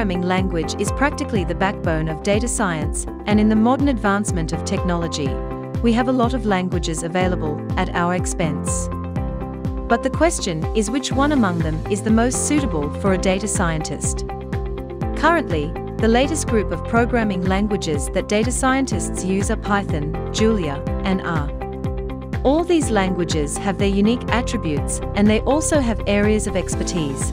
programming language is practically the backbone of data science, and in the modern advancement of technology, we have a lot of languages available at our expense. But the question is which one among them is the most suitable for a data scientist? Currently, the latest group of programming languages that data scientists use are Python, Julia, and R. All these languages have their unique attributes, and they also have areas of expertise.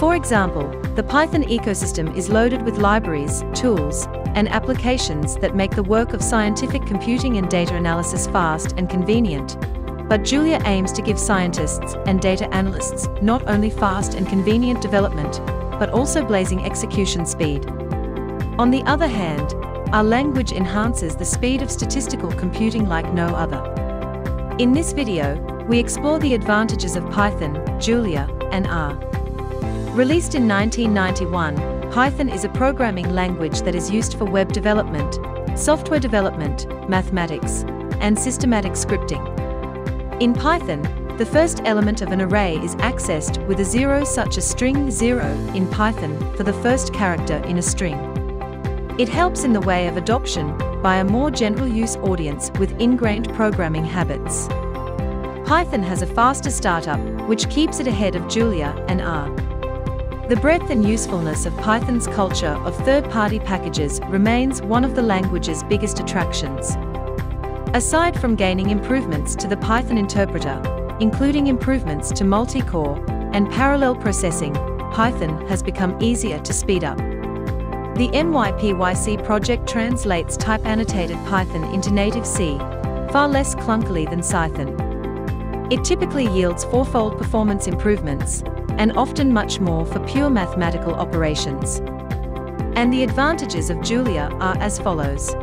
For example, the Python ecosystem is loaded with libraries, tools, and applications that make the work of scientific computing and data analysis fast and convenient. But Julia aims to give scientists and data analysts not only fast and convenient development, but also blazing execution speed. On the other hand, R language enhances the speed of statistical computing like no other. In this video, we explore the advantages of Python, Julia, and R. Released in 1991, Python is a programming language that is used for web development, software development, mathematics, and systematic scripting. In Python, the first element of an array is accessed with a zero such as string zero in Python for the first character in a string. It helps in the way of adoption by a more general use audience with ingrained programming habits. Python has a faster startup, which keeps it ahead of Julia and R. The breadth and usefulness of Python's culture of third-party packages remains one of the language's biggest attractions. Aside from gaining improvements to the Python interpreter, including improvements to multi-core and parallel processing, Python has become easier to speed up. The MyPyC project translates type annotated Python into native C, far less clunkily than Cython. It typically yields fourfold performance improvements, and often much more for pure mathematical operations. And the advantages of Julia are as follows.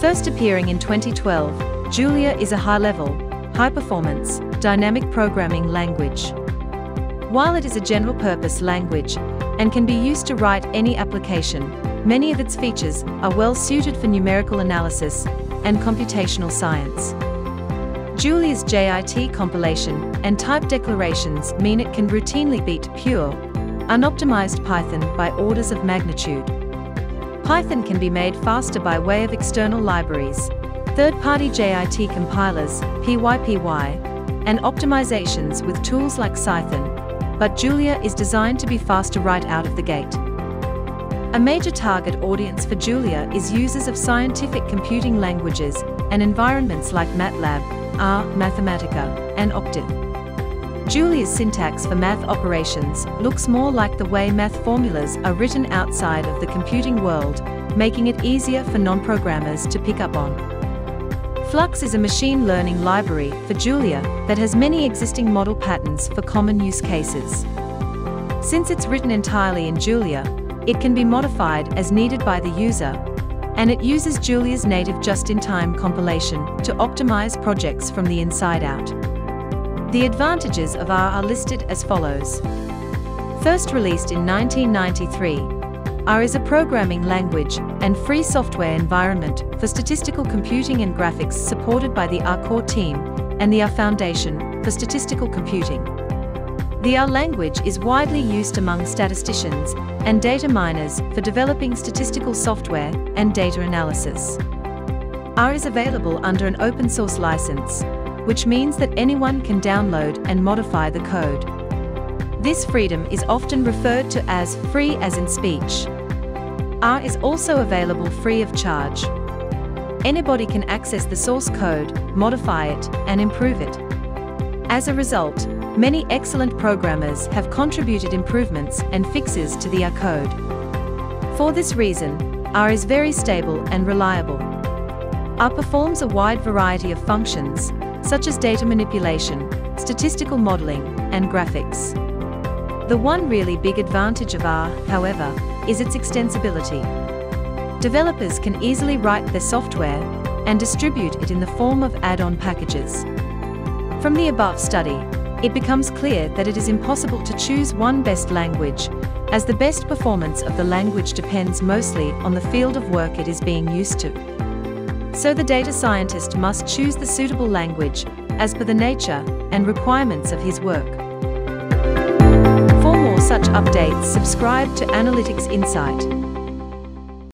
First appearing in 2012, Julia is a high-level, high-performance, dynamic programming language. While it is a general-purpose language, and can be used to write any application. Many of its features are well suited for numerical analysis and computational science. Julia's JIT compilation and type declarations mean it can routinely beat pure, unoptimized Python by orders of magnitude. Python can be made faster by way of external libraries, third-party JIT compilers, PyPy, and optimizations with tools like Cython, but Julia is designed to be faster right out of the gate. A major target audience for Julia is users of scientific computing languages and environments like MATLAB, R, Mathematica, and Octave. Julia's syntax for math operations looks more like the way math formulas are written outside of the computing world, making it easier for non-programmers to pick up on. Flux is a machine learning library for Julia that has many existing model patterns for common use cases. Since it's written entirely in Julia, it can be modified as needed by the user, and it uses Julia's native just-in-time compilation to optimize projects from the inside out. The advantages of R are listed as follows. First released in 1993, R is a programming language and free software environment for statistical computing and graphics supported by the R Core team and the R Foundation for Statistical Computing. The R language is widely used among statisticians and data miners for developing statistical software and data analysis. R is available under an open source license, which means that anyone can download and modify the code. This freedom is often referred to as free as in speech. R is also available free of charge. Anybody can access the source code, modify it, and improve it. As a result, many excellent programmers have contributed improvements and fixes to the R code. For this reason, R is very stable and reliable. R performs a wide variety of functions, such as data manipulation, statistical modeling, and graphics. The one really big advantage of R, however, is its extensibility. Developers can easily write their software and distribute it in the form of add-on packages. From the above study, it becomes clear that it is impossible to choose one best language, as the best performance of the language depends mostly on the field of work it is being used to. So the data scientist must choose the suitable language, as per the nature and requirements of his work. For more such updates subscribe to Analytics Insight.